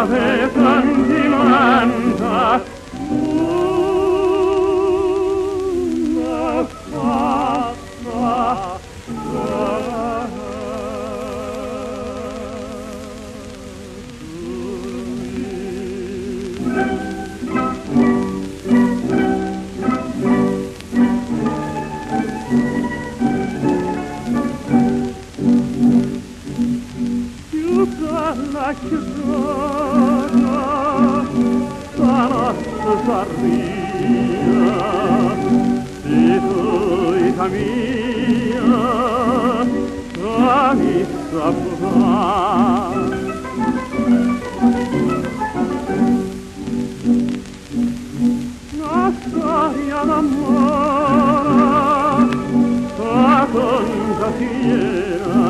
ave sanguinolenta una fatta like you draw. La rosa ria, si la missa bluà. La storia non la conta fiera,